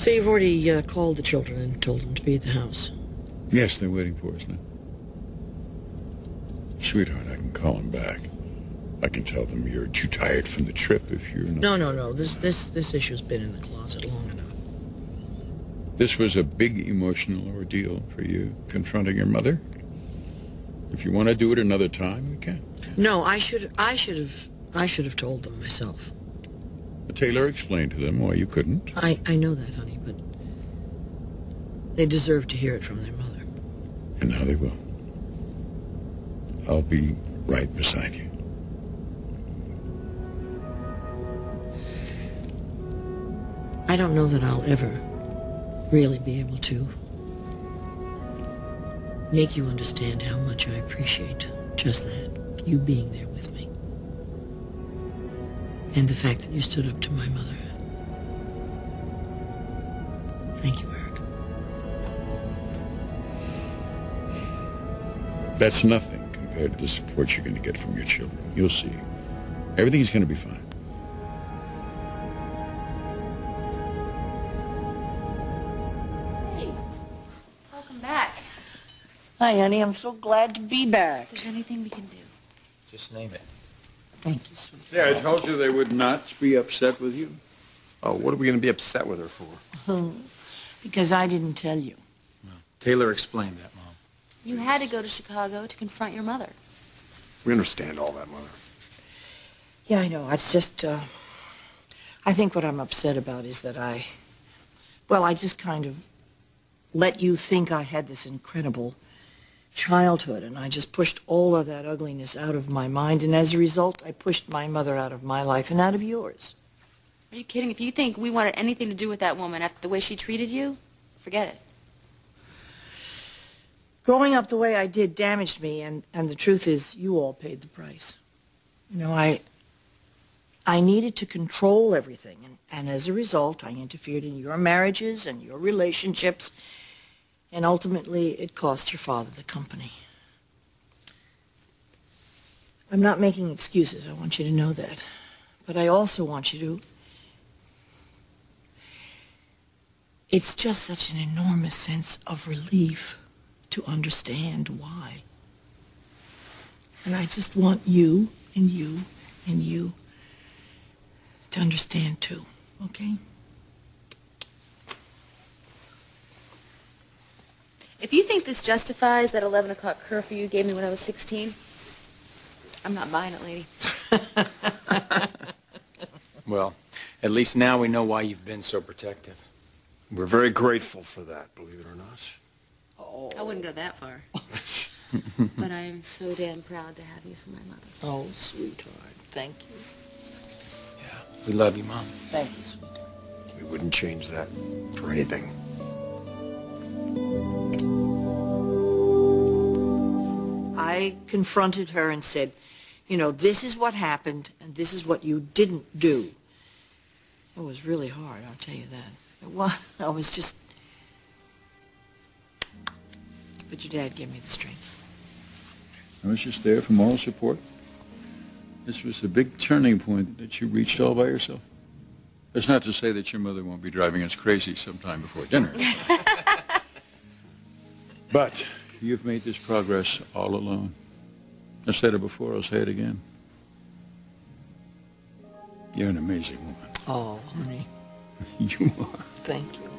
So you've already uh, called the children and told them to be at the house. Yes, they're waiting for us now. Sweetheart, I can call them back. I can tell them you're too tired from the trip if you're not. No, no, no. This this this issue's been in the closet long enough. This was a big emotional ordeal for you, confronting your mother. If you want to do it another time, we can. No, I should I should have I should have told them myself. Taylor explained to them why you couldn't. I I know that, honey, but they deserve to hear it from their mother. And now they will. I'll be right beside you. I don't know that I'll ever really be able to make you understand how much I appreciate just that, you being there with me. And the fact that you stood up to my mother. Thank you, Eric. That's nothing compared to the support you're going to get from your children. You'll see. Everything's going to be fine. Hey, welcome back. Hi, honey. I'm so glad to be back. If there's anything we can do. Just name it. Thank you, sweet. Yeah, I told you they would not be upset with you. Oh, what are we going to be upset with her for? Because I didn't tell you. Taylor explained that, Mom. You had to go to Chicago to confront your mother. We understand all that, Mother. Yeah, I know. It's just, uh, I think what I'm upset about is that I, well, I just kind of let you think I had this incredible childhood, and I just pushed all of that ugliness out of my mind, and as a result, I pushed my mother out of my life and out of yours. Are you kidding? If you think we wanted anything to do with that woman after the way she treated you, forget it. Growing up the way I did damaged me, and, and the truth is, you all paid the price. You know, I, I needed to control everything, and, and as a result, I interfered in your marriages and your relationships, and ultimately, it cost your father the company. I'm not making excuses. I want you to know that. But I also want you to. It's just such an enormous sense of relief to understand why. And I just want you and you and you to understand too, okay? If you think this justifies that 11 o'clock curfew you gave me when I was 16, I'm not buying it, lady. Well, at least now we know why you've been so protective. We're very grateful for that, believe it or not. Oh. I wouldn't go that far. but I am so damn proud to have you for my mother. Oh, sweetheart. Thank you. Yeah, we love you, Mom. Thank you, sweetheart. We wouldn't change that for anything. I confronted her and said, you know, this is what happened and this is what you didn't do. It was really hard, I'll tell you that. It was, I was just... But your dad gave me the strength. I was just there for moral support. This was a big turning point that you reached all by yourself. That's not to say that your mother won't be driving us crazy sometime before dinner. but you've made this progress all alone. I said it before, I'll say it again. You're an amazing woman. Oh, honey. you are. Thank you.